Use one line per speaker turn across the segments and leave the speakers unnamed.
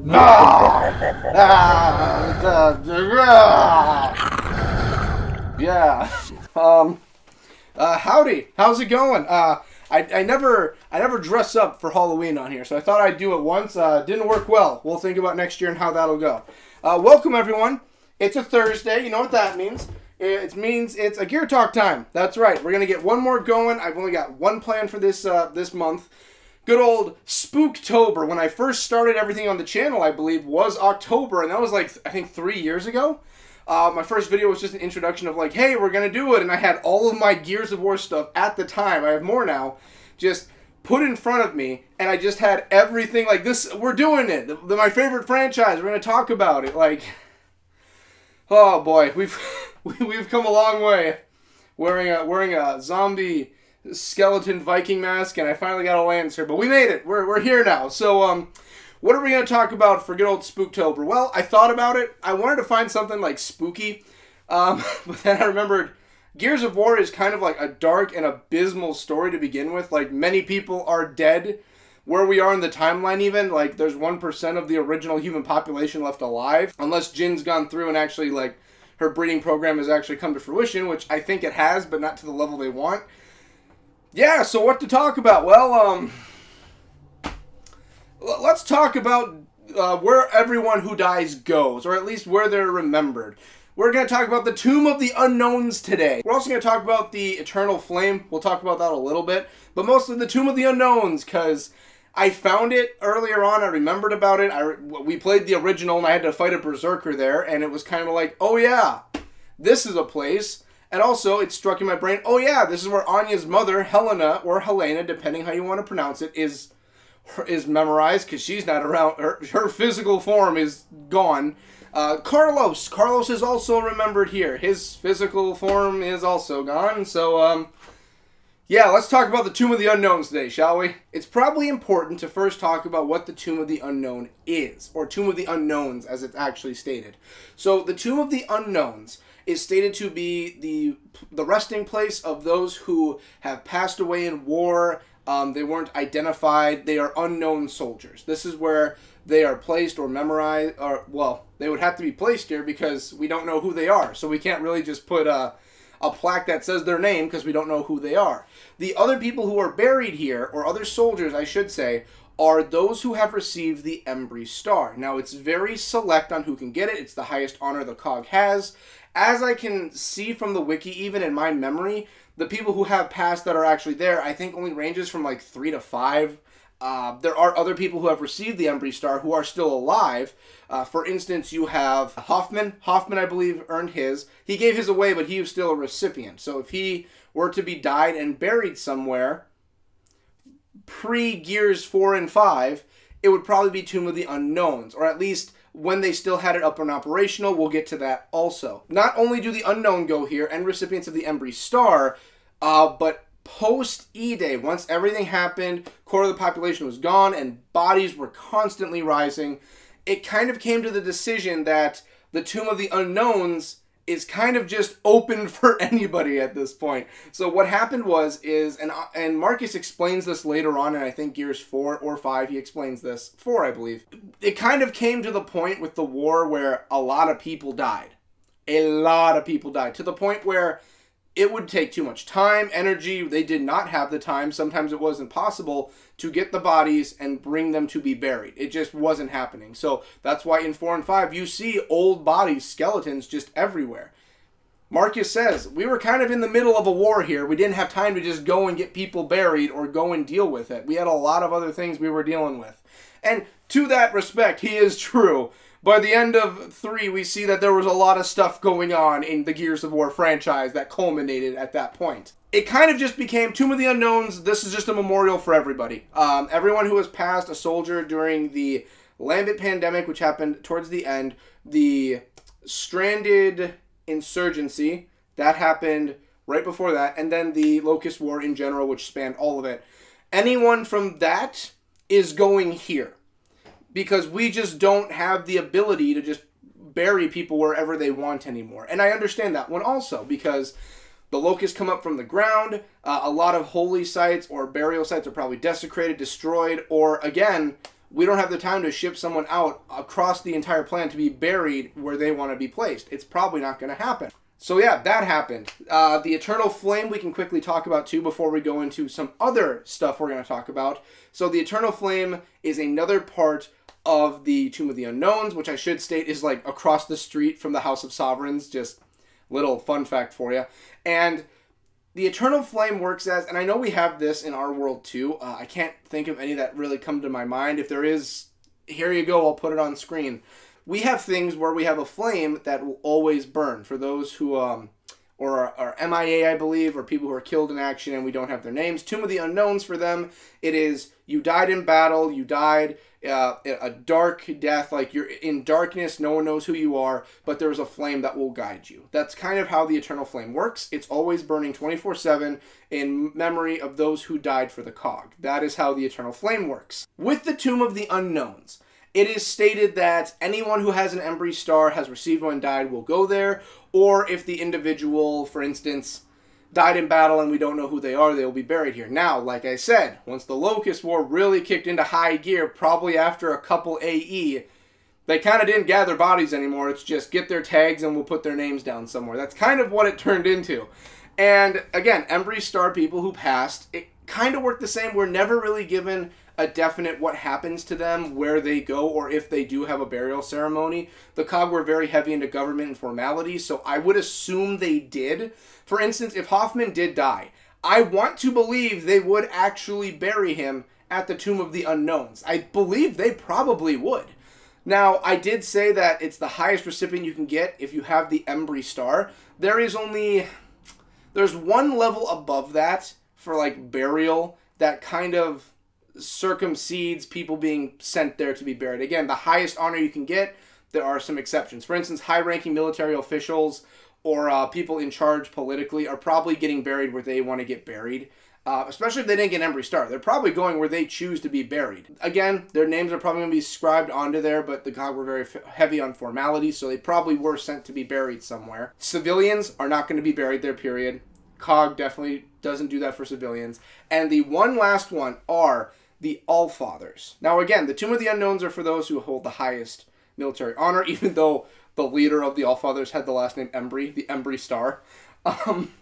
Yeah. Um. Uh, howdy. How's it going? Uh, I, I never I never dress up for Halloween on here, so I thought I'd do it once. Uh, didn't work well. We'll think about next year and how that'll go. Uh, welcome everyone. It's a Thursday. You know what that means? It means it's a gear talk time. That's right. We're gonna get one more going. I've only got one plan for this uh, this month. Good old Spooktober. When I first started everything on the channel, I believe was October, and that was like I think three years ago. Uh, my first video was just an introduction of like, hey, we're gonna do it, and I had all of my Gears of War stuff at the time. I have more now, just put in front of me, and I just had everything like this. We're doing it. The, the, my favorite franchise. We're gonna talk about it. Like, oh boy, we've we've come a long way. Wearing a wearing a zombie skeleton Viking mask, and I finally got a Lancer, but we made it. We're we're here now. So um. What are we going to talk about for good old Spooktober? Well, I thought about it. I wanted to find something like spooky, um, but then I remembered Gears of War is kind of like a dark and abysmal story to begin with. Like, many people are dead. Where we are in the timeline, even, like, there's 1% of the original human population left alive. Unless Jinn's gone through and actually, like, her breeding program has actually come to fruition, which I think it has, but not to the level they want. Yeah, so what to talk about? Well, um let's talk about uh, where everyone who dies goes, or at least where they're remembered. We're going to talk about the Tomb of the Unknowns today. We're also going to talk about the Eternal Flame. We'll talk about that a little bit, but mostly the Tomb of the Unknowns because I found it earlier on. I remembered about it. I, we played the original, and I had to fight a berserker there, and it was kind of like, oh yeah, this is a place. And also, it struck in my brain, oh yeah, this is where Anya's mother, Helena, or Helena, depending how you want to pronounce it, is is memorized because she's not around. Her, her physical form is gone. Uh, Carlos. Carlos is also remembered here. His physical form is also gone. So, um, yeah, let's talk about the Tomb of the Unknowns today, shall we? It's probably important to first talk about what the Tomb of the Unknown is, or Tomb of the Unknowns as it's actually stated. So, the Tomb of the Unknowns is stated to be the the resting place of those who have passed away in war um, they weren't identified. They are unknown soldiers. This is where they are placed or memorized, or well, they would have to be placed here because we don't know who they are. So we can't really just put a, a plaque that says their name because we don't know who they are. The other people who are buried here, or other soldiers, I should say, are those who have received the Embry Star. Now, it's very select on who can get it. It's the highest honor the COG has. As I can see from the wiki, even in my memory, the people who have passed that are actually there, I think only ranges from like three to five. Uh, there are other people who have received the Embry Star who are still alive. Uh, for instance, you have Hoffman. Hoffman, I believe, earned his. He gave his away, but he was still a recipient. So if he were to be died and buried somewhere pre Gears 4 and 5, it would probably be Tomb of the Unknowns, or at least when they still had it up and operational. We'll get to that also. Not only do the Unknown go here and recipients of the Embry Star, uh, but post E Day, once everything happened, quarter of the population was gone, and bodies were constantly rising, it kind of came to the decision that the Tomb of the Unknowns is kind of just open for anybody at this point. So what happened was is and and Marcus explains this later on and I think Gears 4 or 5 he explains this 4 I believe. It kind of came to the point with the war where a lot of people died. A lot of people died to the point where it would take too much time, energy. They did not have the time. Sometimes it wasn't possible to get the bodies and bring them to be buried. It just wasn't happening. So that's why in 4 and 5 you see old bodies, skeletons just everywhere. Marcus says, we were kind of in the middle of a war here. We didn't have time to just go and get people buried or go and deal with it. We had a lot of other things we were dealing with. And to that respect, he is true by the end of three, we see that there was a lot of stuff going on in the Gears of War franchise that culminated at that point. It kind of just became Tomb of the Unknowns. This is just a memorial for everybody. Um, everyone who has passed a soldier during the Lambent pandemic, which happened towards the end, the Stranded insurgency, that happened right before that, and then the Locust War in general, which spanned all of it. Anyone from that is going here because we just don't have the ability to just bury people wherever they want anymore. And I understand that one also because the locusts come up from the ground. Uh, a lot of holy sites or burial sites are probably desecrated, destroyed, or again, we don't have the time to ship someone out across the entire planet to be buried where they want to be placed. It's probably not going to happen. So yeah, that happened. Uh, the Eternal Flame we can quickly talk about too before we go into some other stuff we're going to talk about. So the Eternal Flame is another part of the Tomb of the Unknowns, which I should state is like across the street from the House of Sovereigns. Just little fun fact for you. And the Eternal Flame works as, and I know we have this in our world too. Uh, I can't think of any that really come to my mind. If there is, here you go. I'll put it on screen we have things where we have a flame that will always burn for those who um, or are, are, MIA, I believe, or people who are killed in action and we don't have their names. Tomb of the Unknowns for them, it is you died in battle, you died uh, a dark death, like you're in darkness, no one knows who you are, but there's a flame that will guide you. That's kind of how the Eternal Flame works. It's always burning 24 7 in memory of those who died for the cog. That is how the Eternal Flame works. With the Tomb of the Unknowns, it is stated that anyone who has an Embry star has received one died will go there, or if the individual, for instance, died in battle and we don't know who they are, they will be buried here. Now, like I said, once the Locust War really kicked into high gear, probably after a couple AE, they kind of didn't gather bodies anymore. It's just get their tags and we'll put their names down somewhere. That's kind of what it turned into. And again, Embry Star people who passed, it kind of worked the same. We're never really given a definite what happens to them, where they go, or if they do have a burial ceremony. The COG were very heavy into government and formalities, so I would assume they did. For instance, if Hoffman did die, I want to believe they would actually bury him at the Tomb of the Unknowns. I believe they probably would. Now, I did say that it's the highest recipient you can get if you have the Embry Star. There is only there's one level above that for like burial that kind of circumcedes people being sent there to be buried. Again, the highest honor you can get, there are some exceptions. For instance, high ranking military officials or uh, people in charge politically are probably getting buried where they want to get buried. Uh, especially if they didn't get Embry Star. They're probably going where they choose to be buried. Again, their names are probably going to be scribed onto there, but the COG were very heavy on formality, so they probably were sent to be buried somewhere. Civilians are not going to be buried there, period. COG definitely doesn't do that for civilians. And the one last one are the All Fathers. Now, again, the Tomb of the Unknowns are for those who hold the highest military honor, even though the leader of the All Fathers had the last name Embry, the Embry Star. Um,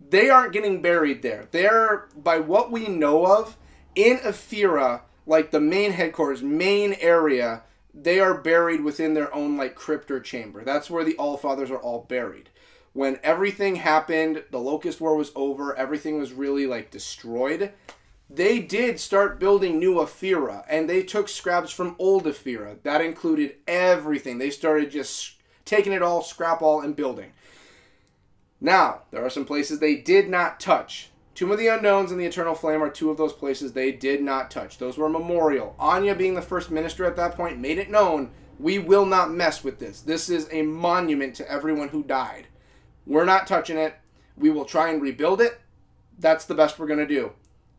they aren't getting buried there. They're, by what we know of, in Ephyra, like the main headquarters, main area, they are buried within their own like crypt or chamber. That's where the All Fathers are all buried. When everything happened, the Locust War was over, everything was really like destroyed they did start building new Ephyra, and they took scraps from old Ephyra. That included everything. They started just taking it all, scrap all, and building. Now, there are some places they did not touch. Tomb of the Unknowns and the Eternal Flame are two of those places they did not touch. Those were memorial. Anya, being the first minister at that point, made it known we will not mess with this. This is a monument to everyone who died. We're not touching it. We will try and rebuild it. That's the best we're going to do.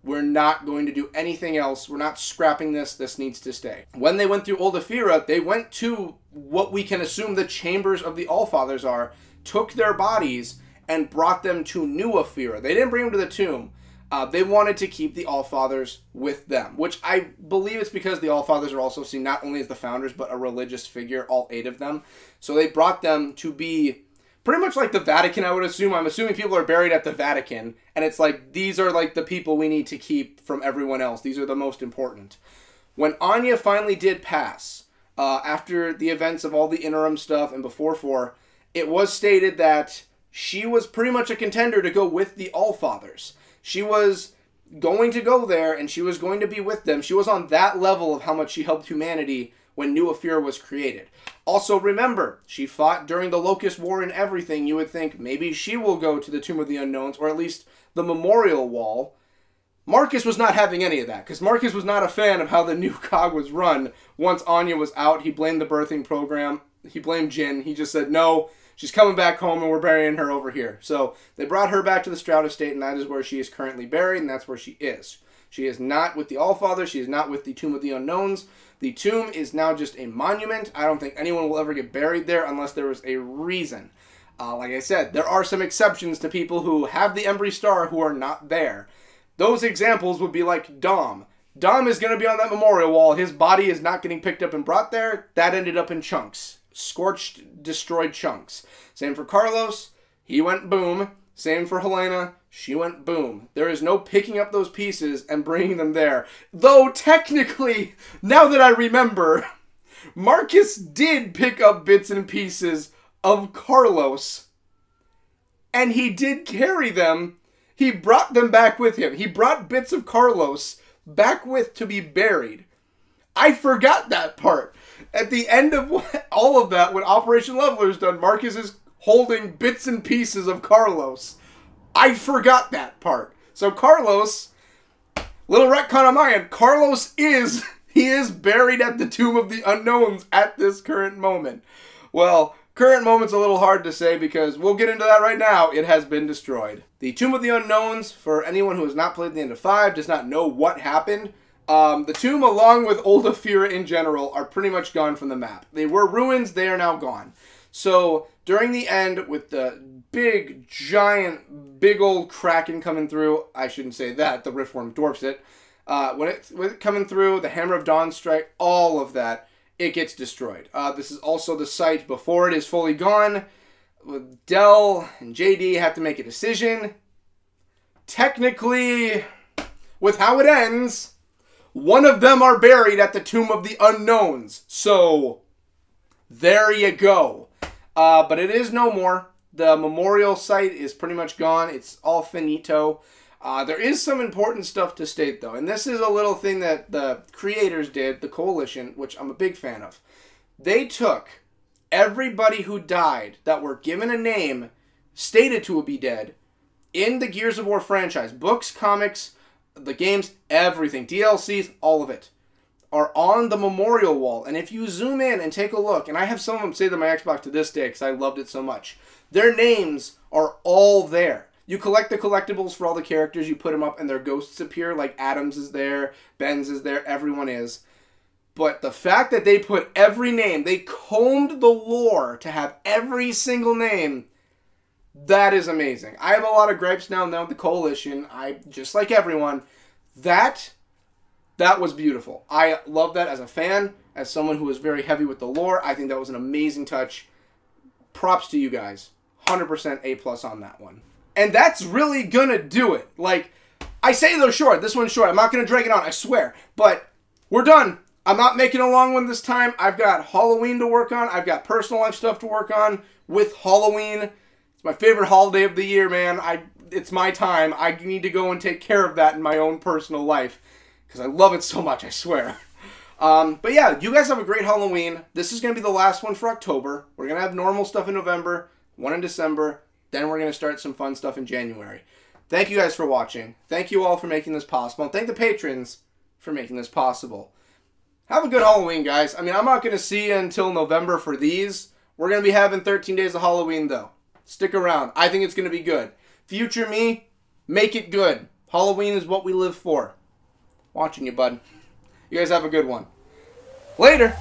We're not going to do anything else. We're not scrapping this. This needs to stay. When they went through Old Ephyra, they went to what we can assume the chambers of the Allfathers are, took their bodies, and brought them to New Ephyra. They didn't bring them to the tomb. Uh, they wanted to keep the Allfathers with them, which I believe it's because the Allfathers are also seen not only as the founders, but a religious figure, all eight of them. So they brought them to be pretty much like the Vatican, I would assume. I'm assuming people are buried at the Vatican, and it's like these are like the people we need to keep from everyone else. These are the most important. When Anya finally did pass, uh, after the events of all the interim stuff and before four, it was stated that she was pretty much a contender to go with the All Fathers. She was going to go there and she was going to be with them. She was on that level of how much she helped humanity when New Ephyra was created. Also, remember, she fought during the Locust War and everything. You would think maybe she will go to the Tomb of the Unknowns, or at least the Memorial Wall. Marcus was not having any of that, because Marcus was not a fan of how the new COG was run. Once Anya was out, he blamed the birthing program. He blamed Jinn. He just said, no, she's coming back home and we're burying her over here. So they brought her back to the Stroud Estate, and that is where she is currently buried, and that's where she is. She is not with the Allfather. She is not with the Tomb of the Unknowns. The tomb is now just a monument. I don't think anyone will ever get buried there unless there was a reason. Uh, like I said, there are some exceptions to people who have the Embry Star who are not there. Those examples would be like Dom. Dom is going to be on that memorial wall. His body is not getting picked up and brought there. That ended up in chunks. Scorched, destroyed chunks. Same for Carlos. He went boom. Same for Helena. She went boom. There is no picking up those pieces and bringing them there. Though, technically, now that I remember, Marcus did pick up bits and pieces of Carlos. And he did carry them. He brought them back with him. He brought bits of Carlos back with to be buried. I forgot that part. At the end of all of that, when Operation Leveler is done, Marcus is holding bits and pieces of Carlos. I forgot that part. So Carlos, little retcon on my end, Carlos is he is buried at the Tomb of the Unknowns at this current moment. Well, current moment's a little hard to say because we'll get into that right now. It has been destroyed. The Tomb of the Unknowns, for anyone who has not played the end of 5, does not know what happened. Um, the tomb, along with Old Ephyra in general, are pretty much gone from the map. They were ruins, they are now gone. So, during the end, with the big, giant, big old kraken coming through, I shouldn't say that, the Riftworm dwarfs it. Uh, when, it's when it coming through, the Hammer of Dawn strike, all of that, it gets destroyed. Uh, this is also the site before it is fully gone. Del and JD have to make a decision. Technically, with how it ends, one of them are buried at the Tomb of the Unknowns. So, there you go. Uh, but it is no more. The memorial site is pretty much gone. It's all finito. Uh, there is some important stuff to state, though, and this is a little thing that the creators did, the coalition, which I'm a big fan of. They took everybody who died that were given a name, stated to be dead, in the Gears of War franchise books, comics, the games, everything, DLCs, all of it are on the memorial wall. And if you zoom in and take a look, and I have some of them saved on my Xbox to this day because I loved it so much, their names are all there. You collect the collectibles for all the characters, you put them up, and their ghosts appear. Like Adams is there, Benz is there, everyone is. But the fact that they put every name, they combed the lore to have every single name, that is amazing. I have a lot of gripes now and then with the coalition. I just like everyone. That that was beautiful. I love that as a fan, as someone who is very heavy with the lore. I think that was an amazing touch. Props to you guys. 100% A plus on that one. And that's really gonna do it. Like, I say they're short. This one's short. I'm not gonna drag it on, I swear. But we're done. I'm not making a long one this time. I've got Halloween to work on. I've got personal life stuff to work on with Halloween. It's my favorite holiday of the year, man. I it's my time. I need to go and take care of that in my own personal life because I love it so much, I swear. Um, but yeah, you guys have a great Halloween. This is going to be the last one for October. We're going to have normal stuff in November, one in December, then we're going to start some fun stuff in January. Thank you guys for watching. Thank you all for making this possible. And thank the patrons for making this possible. Have a good Halloween, guys. I mean, I'm not going to see you until November for these. We're going to be having 13 days of Halloween, though. Stick around. I think it's going to be good. Future me, make it good. Halloween is what we live for. Watching you, bud. You guys have a good one. Later.